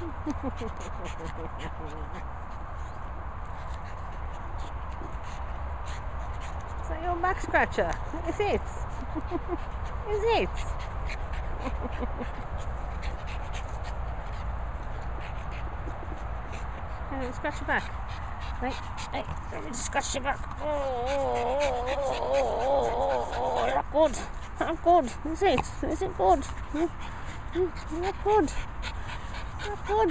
so your back scratcher. Is it? Is it? Me scratch your back. Right, right, let me scratch your back. Oh, oh, oh, oh, not good. Not good. Is it? Is it good? Hmm, Not good. Not good.